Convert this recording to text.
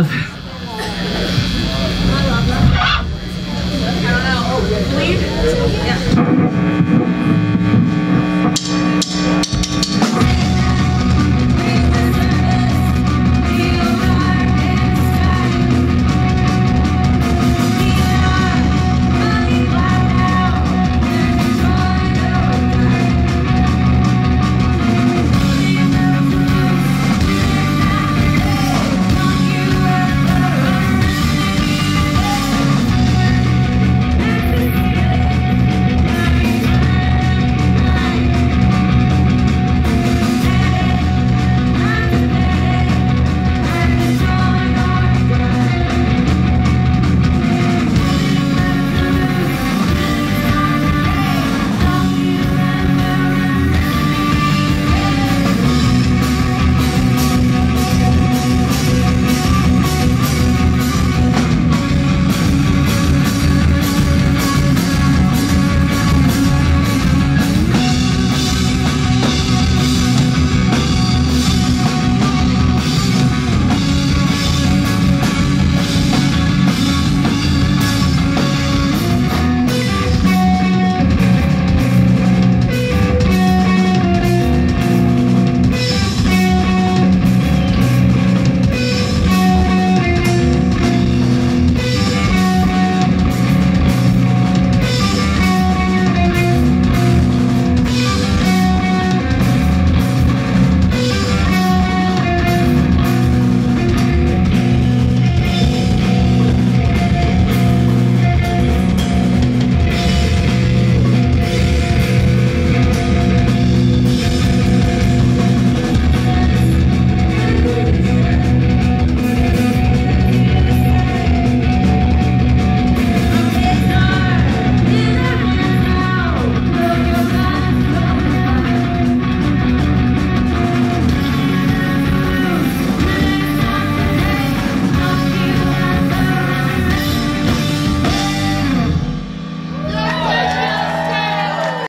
love.